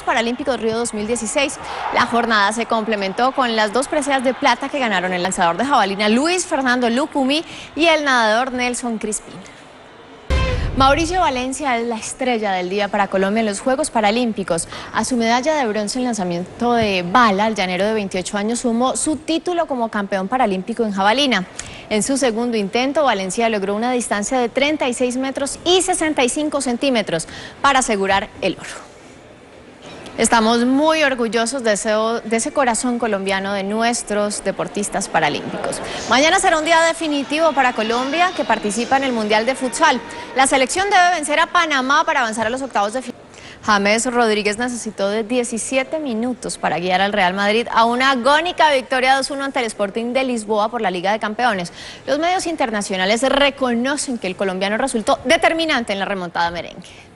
Paralímpicos Río 2016. La jornada se complementó con las dos preseas de plata que ganaron el lanzador de jabalina Luis Fernando Lucumi y el nadador Nelson Crispín. Mauricio Valencia es la estrella del día para Colombia en los Juegos Paralímpicos. A su medalla de bronce en lanzamiento de bala, el llanero de 28 años sumó su título como campeón paralímpico en jabalina. En su segundo intento, Valencia logró una distancia de 36 metros y 65 centímetros para asegurar el oro. Estamos muy orgullosos de ese, corazón colombiano de nuestros deportistas paralímpicos. Mañana será un día definitivo para Colombia que participa en el Mundial de Futsal. La selección debe vencer a Panamá para avanzar a los octavos de final. James Rodríguez necesitó de 17 minutos para guiar al Real Madrid a una agónica victoria 2-1 ante el Sporting de Lisboa por la Liga de Campeones. Los medios internacionales reconocen que el colombiano resultó determinante en la remontada merengue.